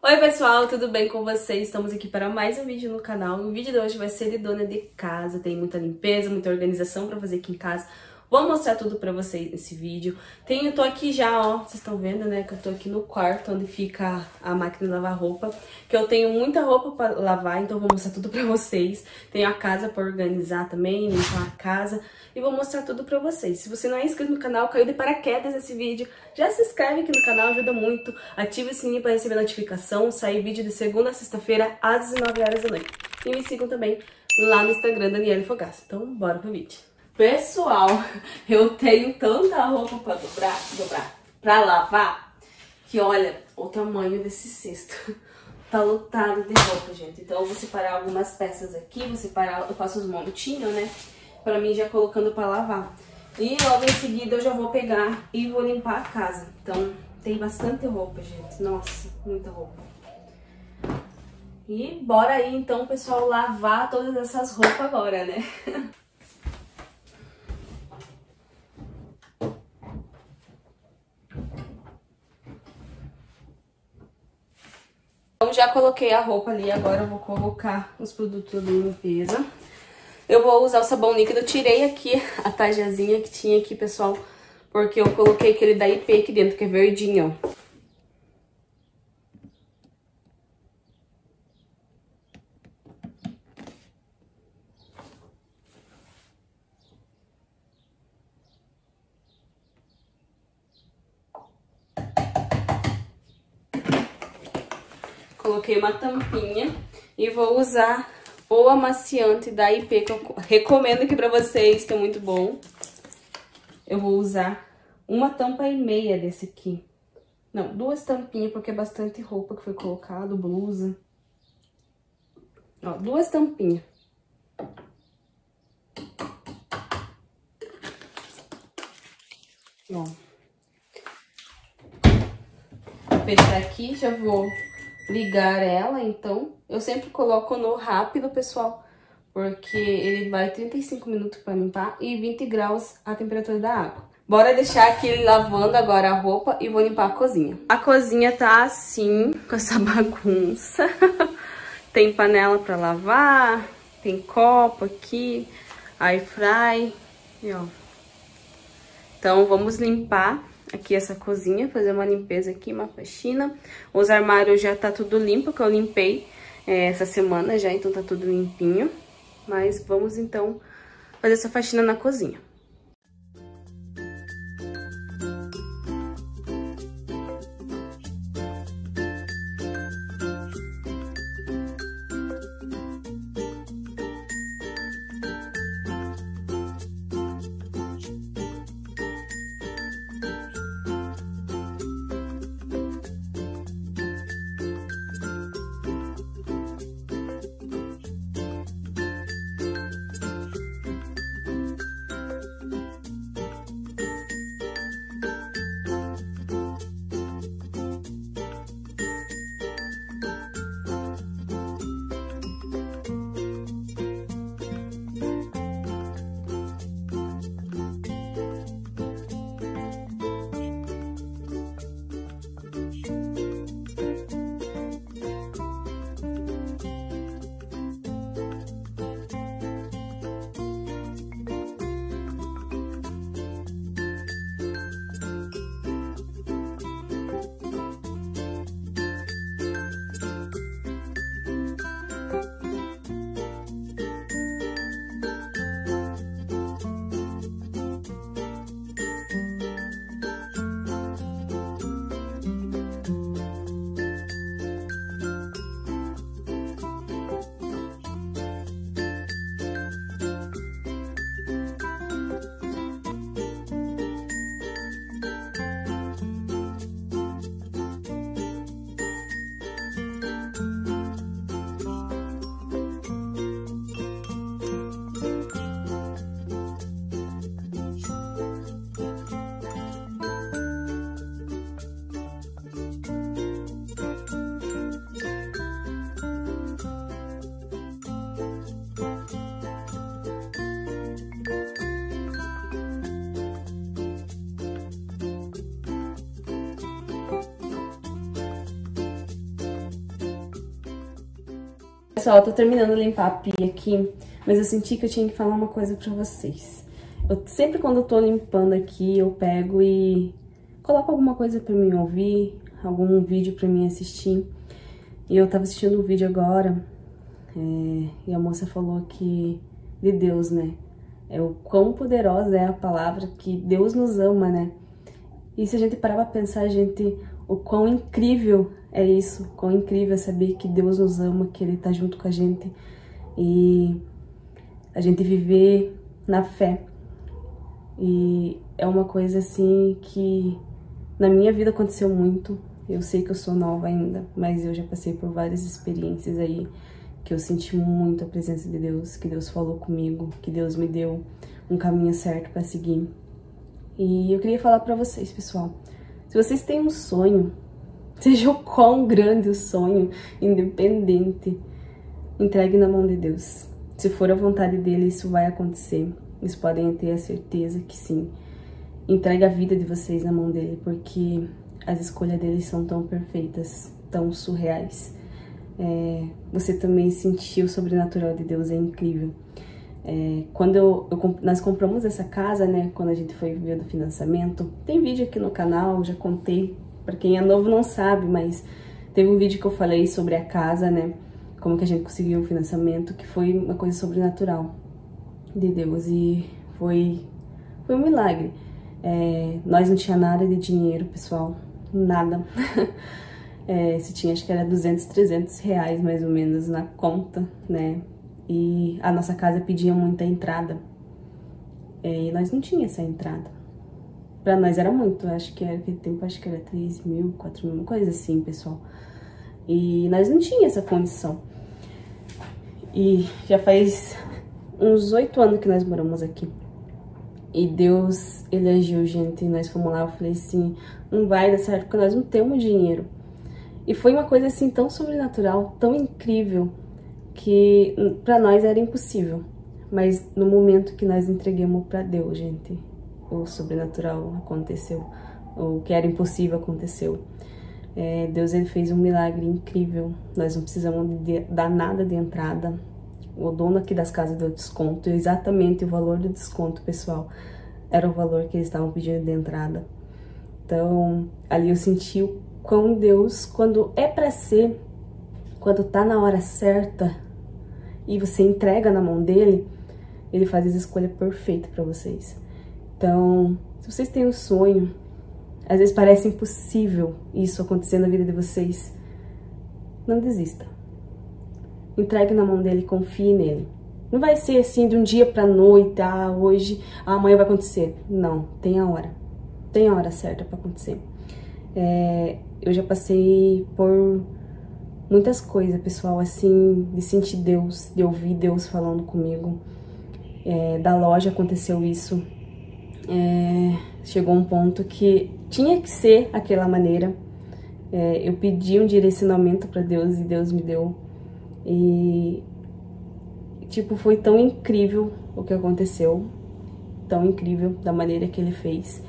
Oi pessoal, tudo bem com vocês? Estamos aqui para mais um vídeo no canal. O vídeo de hoje vai ser de dona de casa, tem muita limpeza, muita organização para fazer aqui em casa. Vou mostrar tudo pra vocês nesse vídeo. Tem, eu tô aqui já, ó, vocês estão vendo, né, que eu tô aqui no quarto onde fica a máquina de lavar roupa. Que eu tenho muita roupa pra lavar, então vou mostrar tudo pra vocês. Tenho a casa pra organizar também, limpar a casa. E vou mostrar tudo pra vocês. Se você não é inscrito no canal, caiu de paraquedas nesse vídeo, já se inscreve aqui no canal, ajuda muito. Ative o sininho pra receber notificação, sair vídeo de segunda a sexta-feira às 19 horas da noite. E me sigam também lá no Instagram, Daniele Fogaça. Então, bora pro vídeo. Pessoal, eu tenho tanta roupa pra dobrar, dobrar, pra lavar, que olha o tamanho desse cesto. Tá lotado de roupa, gente. Então eu vou separar algumas peças aqui, vou separar, eu faço os montinhos, né? Pra mim já colocando pra lavar. E logo em seguida eu já vou pegar e vou limpar a casa. Então tem bastante roupa, gente. Nossa, muita roupa. E bora aí então, pessoal, lavar todas essas roupas agora, né? Então, já coloquei a roupa ali, agora eu vou colocar os produtos de limpeza. Eu vou usar o sabão líquido, eu tirei aqui a tajazinha que tinha aqui, pessoal, porque eu coloquei aquele da IP aqui dentro, que é verdinho, ó. Coloquei uma tampinha e vou usar o amaciante da IP, que eu recomendo aqui pra vocês, que é muito bom. Eu vou usar uma tampa e meia desse aqui. Não, duas tampinhas, porque é bastante roupa que foi colocado, blusa. Ó, duas tampinhas. Ó. Vou fechar aqui, já vou ligar ela, então eu sempre coloco no rápido, pessoal, porque ele vai 35 minutos para limpar e 20 graus a temperatura da água. Bora deixar aqui lavando agora a roupa e vou limpar a cozinha. A cozinha tá assim, com essa bagunça. tem panela para lavar, tem copo aqui, air fry, e ó. Então vamos limpar aqui essa cozinha, fazer uma limpeza aqui, uma faxina. Os armários já tá tudo limpo, que eu limpei é, essa semana já, então tá tudo limpinho. Mas vamos então fazer essa faxina na cozinha. Pessoal, eu tô terminando de limpar a pia aqui, mas eu senti que eu tinha que falar uma coisa pra vocês. Eu, sempre quando eu tô limpando aqui, eu pego e coloco alguma coisa pra mim ouvir, algum vídeo pra mim assistir. E eu tava assistindo um vídeo agora, é, e a moça falou que de Deus, né? É o quão poderosa é a palavra que Deus nos ama, né? E se a gente parar pra pensar, gente, o quão incrível é isso, quão incrível é saber que Deus nos ama, que Ele tá junto com a gente e a gente viver na fé. E é uma coisa assim que na minha vida aconteceu muito. Eu sei que eu sou nova ainda, mas eu já passei por várias experiências aí que eu senti muito a presença de Deus, que Deus falou comigo, que Deus me deu um caminho certo para seguir. E eu queria falar para vocês, pessoal, se vocês têm um sonho, seja o quão grande o sonho, independente, entregue na mão de Deus. Se for a vontade dele, isso vai acontecer. Vocês podem ter a certeza que sim. Entregue a vida de vocês na mão dele, porque as escolhas dele são tão perfeitas, tão surreais é, você também sentir o sobrenatural de Deus, é incrível. É, quando eu, eu, nós compramos essa casa, né, quando a gente foi ver do financiamento, tem vídeo aqui no canal, já contei, para quem é novo não sabe, mas teve um vídeo que eu falei sobre a casa, né, como que a gente conseguiu o financiamento, que foi uma coisa sobrenatural de Deus e foi, foi um milagre. É, nós não tinha nada de dinheiro, pessoal, nada. É, se tinha, acho que era 200, 300 reais mais ou menos na conta, né? E a nossa casa pedia muita entrada. É, e nós não tinha essa entrada. Pra nós era muito, acho que era aquele tempo, acho que era 3 mil, 4 mil, coisa assim, pessoal. E nós não tinha essa condição. E já faz uns oito anos que nós moramos aqui. E Deus elegeu gente, e nós fomos lá, eu falei assim, não vai dar certo porque nós não temos dinheiro. E foi uma coisa assim tão sobrenatural, tão incrível, que para nós era impossível. Mas no momento que nós entregamos para Deus, gente, o sobrenatural aconteceu. O que era impossível aconteceu. É, Deus ele fez um milagre incrível. Nós não precisamos de, dar nada de entrada. O dono aqui das casas deu desconto. Exatamente o valor do desconto, pessoal, era o valor que eles estavam pedindo de entrada. Então, ali eu senti o com Deus quando é para ser, quando tá na hora certa e você entrega na mão dele, ele faz a escolha perfeita para vocês. Então, se vocês têm um sonho, às vezes parece impossível isso acontecer na vida de vocês, não desista. Entregue na mão dele, confie nele. Não vai ser assim de um dia para noite, ah, hoje, ah, amanhã vai acontecer. Não, tem a hora. Tem a hora certa para acontecer. É, eu já passei por muitas coisas, pessoal, assim, de sentir Deus, de ouvir Deus falando comigo. É, da loja aconteceu isso. É, chegou um ponto que tinha que ser aquela maneira. É, eu pedi um direcionamento para Deus e Deus me deu. E, tipo, foi tão incrível o que aconteceu. Tão incrível da maneira que ele fez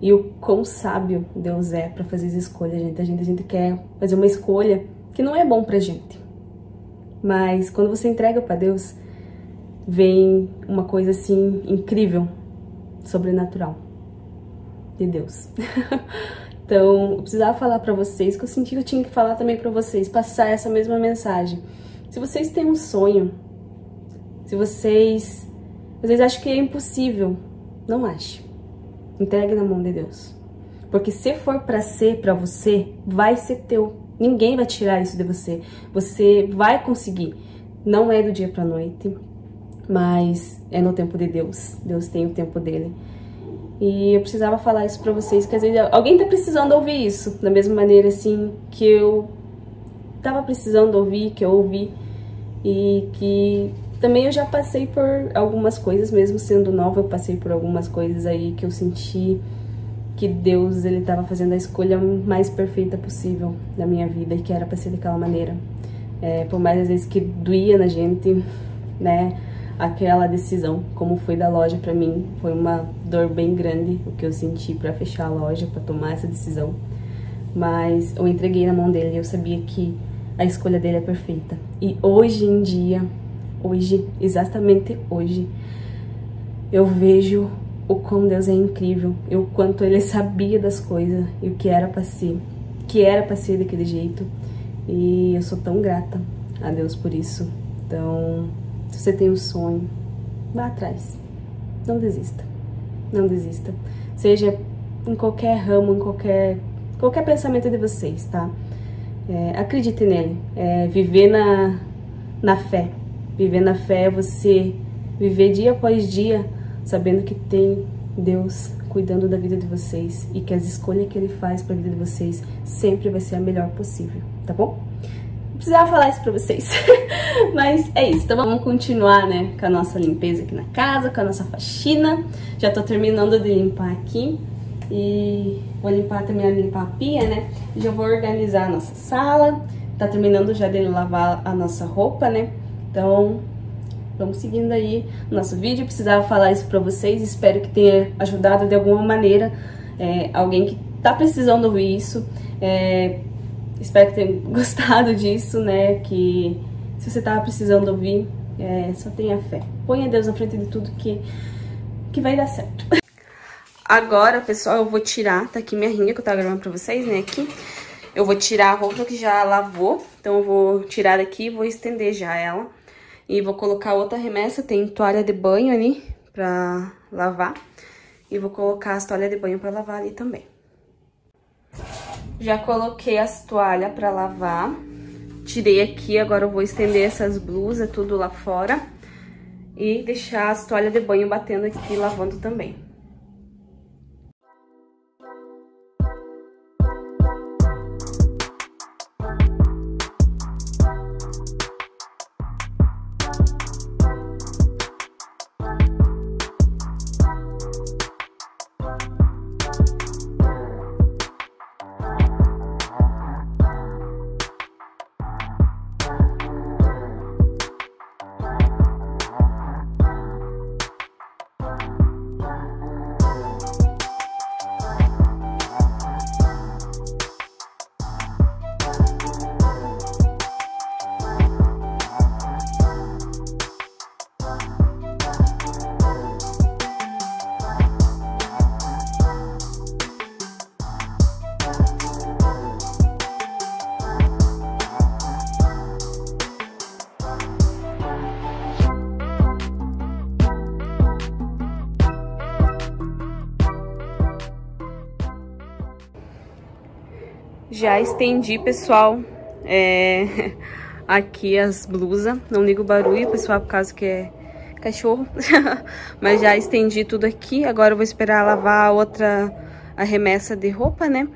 e o quão sábio Deus é para fazer as escolhas, gente. A gente. A gente quer fazer uma escolha que não é bom pra gente. Mas quando você entrega para Deus, vem uma coisa assim incrível, sobrenatural de Deus. então, eu precisava falar para vocês que eu senti que eu tinha que falar também para vocês, passar essa mesma mensagem. Se vocês têm um sonho, se vocês vezes acham que é impossível, não ache. Entregue na mão de Deus. Porque se for para ser para você, vai ser teu. Ninguém vai tirar isso de você. Você vai conseguir. Não é do dia para noite, mas é no tempo de Deus. Deus tem o tempo dele. E eu precisava falar isso para vocês, que às vezes alguém tá precisando ouvir isso, da mesma maneira assim que eu tava precisando ouvir, que eu ouvi e que também eu já passei por algumas coisas, mesmo sendo nova, eu passei por algumas coisas aí que eu senti que Deus ele estava fazendo a escolha mais perfeita possível da minha vida e que era para ser daquela maneira. É, por mais às vezes que doía na gente, né, aquela decisão, como foi da loja para mim, foi uma dor bem grande o que eu senti para fechar a loja, para tomar essa decisão. Mas eu entreguei na mão dele, eu sabia que a escolha dele é perfeita. E hoje em dia, hoje, exatamente hoje, eu vejo o quão Deus é incrível e o quanto ele sabia das coisas e o que era para ser, que era para ser daquele jeito. E eu sou tão grata a Deus por isso. Então, se você tem um sonho, vá atrás. Não desista. Não desista. Seja em qualquer ramo, em qualquer qualquer pensamento de vocês, tá? É, acredite nele. É, viver na, na fé. Viver na fé é você viver dia após dia sabendo que tem Deus cuidando da vida de vocês e que as escolhas que Ele faz para a vida de vocês sempre vai ser a melhor possível, tá bom? Precisava falar isso pra vocês. Mas é isso. Então vamos continuar, né, com a nossa limpeza aqui na casa, com a nossa faxina. Já tô terminando de limpar aqui. E vou limpar também, limpar a pia, né? Já vou organizar a nossa sala. Tá terminando já de lavar a nossa roupa, né? Então, vamos seguindo aí o nosso vídeo. Precisava falar isso pra vocês. Espero que tenha ajudado de alguma maneira é, alguém que tá precisando ouvir isso. É, espero que tenha gostado disso, né? Que se você tava precisando ouvir, é, só tenha fé. Ponha Deus na frente de tudo que, que vai dar certo. Agora, pessoal, eu vou tirar, tá aqui minha rinha que eu tava gravando pra vocês, né, aqui. Eu vou tirar a roupa que já lavou, então eu vou tirar daqui e vou estender já ela. E vou colocar outra remessa, tem toalha de banho ali pra lavar. E vou colocar as toalhas de banho pra lavar ali também. Já coloquei as toalhas pra lavar. Tirei aqui, agora eu vou estender essas blusas tudo lá fora. E deixar as toalhas de banho batendo aqui, lavando também. Já estendi, pessoal, é, aqui as blusas. Não ligo o barulho, pessoal, por causa que é cachorro. Mas já estendi tudo aqui. Agora eu vou esperar lavar a outra a remessa de roupa, né?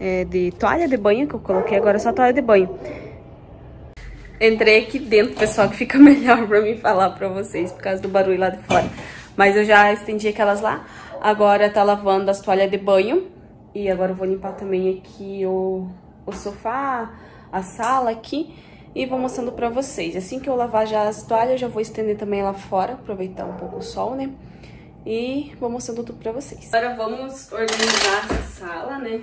É, de toalha de banho que eu coloquei. Agora só toalha de banho. Entrei aqui dentro, pessoal, que fica melhor pra mim falar pra vocês, por causa do barulho lá de fora. Mas eu já estendi aquelas lá. Agora tá lavando as toalhas de banho. E agora eu vou limpar também aqui o, o sofá, a sala aqui. E vou mostrando pra vocês. Assim que eu lavar já as toalhas, já vou estender também lá fora, aproveitar um pouco o sol, né? E vou mostrando tudo pra vocês. Agora vamos organizar essa sala, né?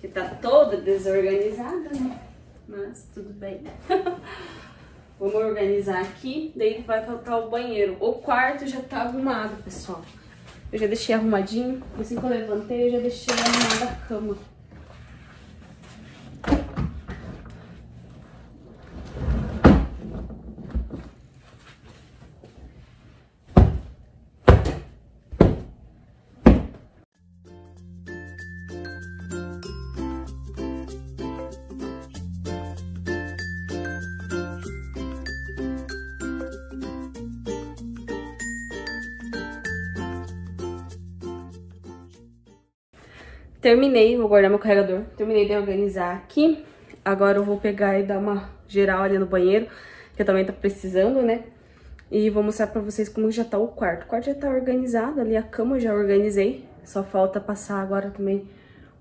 Que tá toda desorganizada, né? Mas tudo bem. vamos organizar aqui, daí vai faltar o banheiro. O quarto já tá arrumado, pessoal. Eu já deixei arrumadinho. Assim que eu levantei, eu já deixei arrumada a cama. Terminei, vou guardar meu carregador. Terminei de organizar aqui. Agora eu vou pegar e dar uma geral ali no banheiro, que eu também tá precisando, né? E vou mostrar pra vocês como já tá o quarto. O quarto já tá organizado, ali a cama eu já organizei. Só falta passar agora também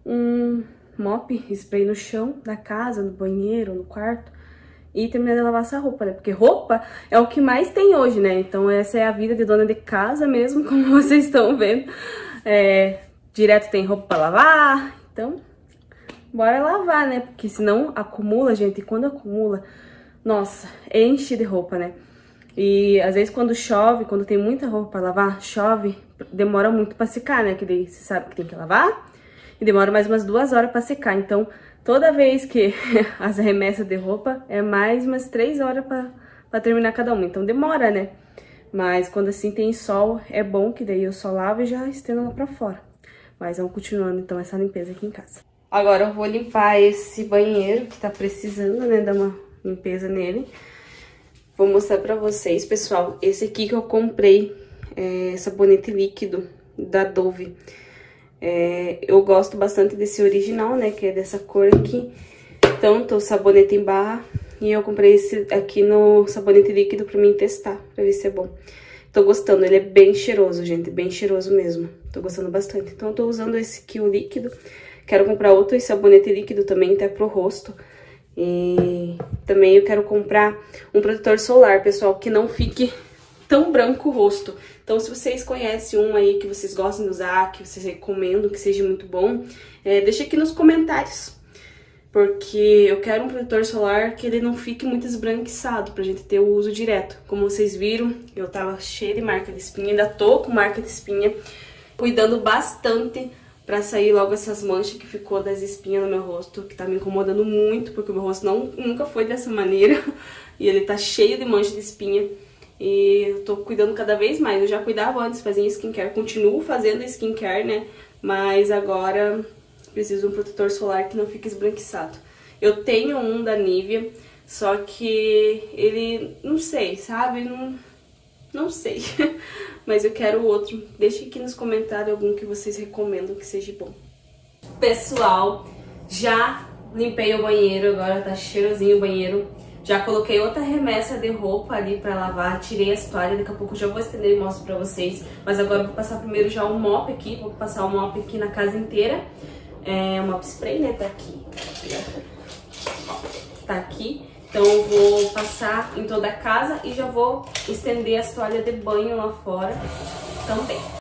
um mop, spray no chão da casa, no banheiro, no quarto. E terminar de lavar essa roupa, né? Porque roupa é o que mais tem hoje, né? Então essa é a vida de dona de casa mesmo, como vocês estão vendo. É, Direto tem roupa pra lavar, então bora lavar, né? Porque senão acumula, gente, e quando acumula, nossa, enche de roupa, né? E às vezes quando chove, quando tem muita roupa pra lavar, chove, demora muito pra secar, né? Que daí você sabe que tem que lavar e demora mais umas duas horas pra secar. Então, toda vez que as remessas de roupa, é mais umas três horas pra, pra terminar cada uma. Então demora, né? Mas quando assim tem sol, é bom que daí eu só lavo e já estendo lá pra fora. Mas vamos continuando então essa limpeza aqui em casa. Agora eu vou limpar esse banheiro que tá precisando, né, dar uma limpeza nele. Vou mostrar pra vocês, pessoal, esse aqui que eu comprei, é sabonete líquido da Dove. É, eu gosto bastante desse original, né, que é dessa cor aqui. Tanto o sabonete em barra, e eu comprei esse aqui no sabonete líquido pra mim testar, pra ver se é bom. Tô gostando, ele é bem cheiroso, gente, bem cheiroso mesmo. Tô gostando bastante. Então eu tô usando esse aqui, o líquido. Quero comprar outro sabonete líquido também, até pro rosto. E também eu quero comprar um protetor solar, pessoal, que não fique tão branco o rosto. Então, se vocês conhecem um aí que vocês gostam de usar, que vocês recomendam, que seja muito bom, é, deixa aqui nos comentários. Porque eu quero um protetor solar que ele não fique muito esbranquiçado, pra gente ter o uso direto. Como vocês viram, eu tava cheia de marca de espinha, ainda tô com marca de espinha, cuidando bastante pra sair logo essas manchas que ficou das espinhas no meu rosto, que tá me incomodando muito, porque o meu rosto não, nunca foi dessa maneira, e ele tá cheio de mancha de espinha, e eu tô cuidando cada vez mais. Eu já cuidava antes, fazia skincare, continuo fazendo skincare, né, mas agora preciso de um protetor solar que não fique esbranquiçado. Eu tenho um da Nivea, só que ele, não sei, sabe, não não sei, mas eu quero outro. Deixe aqui nos comentários algum que vocês recomendam que seja bom. Pessoal, já limpei o banheiro, agora tá cheirosinho o banheiro. Já coloquei outra remessa de roupa ali pra lavar, tirei as toalhas, daqui a pouco já vou estender e mostro pra vocês. Mas agora eu vou passar primeiro já o mop aqui, vou passar o mop aqui na casa inteira. É, mop spray, né, tá aqui. Tá aqui. Então eu vou passar em toda a casa e já vou estender as toalhas de banho lá fora também.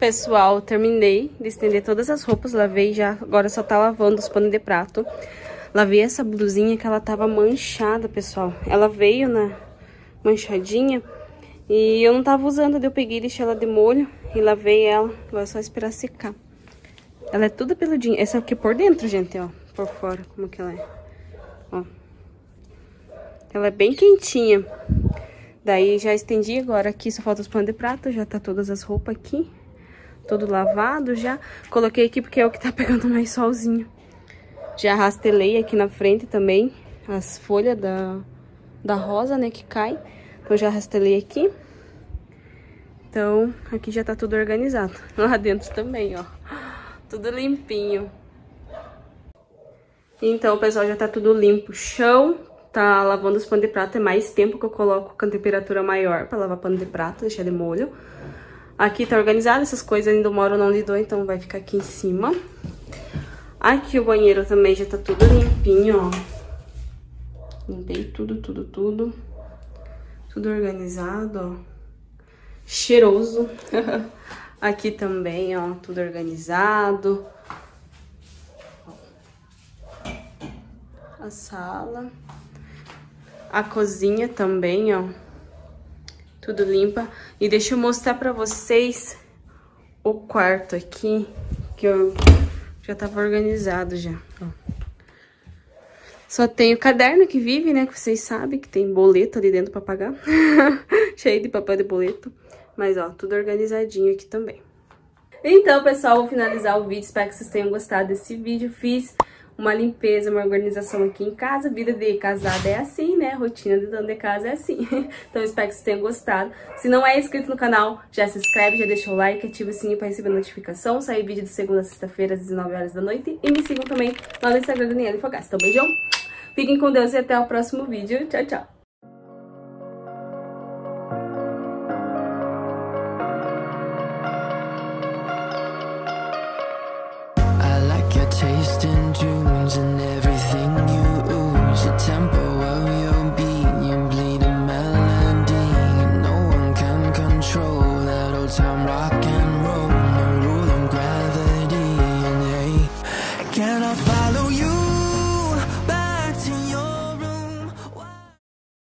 Pessoal, terminei de estender todas as roupas, lavei já, agora só tá lavando os panos de prato. Lavei essa blusinha que ela tava manchada, pessoal. Ela veio na manchadinha e eu não tava usando, daí eu peguei, deixei ela de molho e lavei ela. Agora é só esperar secar. Ela é toda peludinha. Essa aqui por dentro, gente, ó. Por fora, como que ela é. Ó. Ela é bem quentinha. Daí já estendi agora aqui, só falta os panos de prato, já tá todas as roupas aqui todo lavado já. Coloquei aqui porque é o que tá pegando mais solzinho. Já rastelei aqui na frente também as folhas da, da rosa, né, que cai. Então já rastelei aqui. Então, aqui já tá tudo organizado. Lá dentro também, ó. Tudo limpinho. Então, pessoal, já tá tudo limpo. Chão, tá lavando os panos de prato. É mais tempo que eu coloco com temperatura maior pra lavar pano de prato, deixar de molho. Aqui tá organizado, essas coisas ainda moro não lidou, então vai ficar aqui em cima. Aqui o banheiro também já tá tudo limpinho, ó. Limpei tudo, tudo, tudo. Tudo organizado, ó. Cheiroso. Aqui também, ó, tudo organizado. A sala. A cozinha também, ó tudo limpa. E deixa eu mostrar pra vocês o quarto aqui, que eu já tava organizado já. Só tem o caderno que vive, né, que vocês sabem, que tem boleto ali dentro pra pagar. Cheio de papel de boleto. Mas, ó, tudo organizadinho aqui também. Então, pessoal, vou finalizar o vídeo. Espero que vocês tenham gostado desse vídeo. Fiz uma limpeza, uma organização aqui em casa. Vida de casada é assim, né? Rotina de dona de casa é assim. então espero que vocês tenham gostado. Se não é inscrito no canal, já se inscreve, já deixa o like, ativa o sininho para receber notificação. Sai vídeo de segunda a sexta-feira às 19 horas da noite. E me sigam também lá no Instagram da Daniela Fogaça. Então beijão, fiquem com Deus e até o próximo vídeo. Tchau, tchau!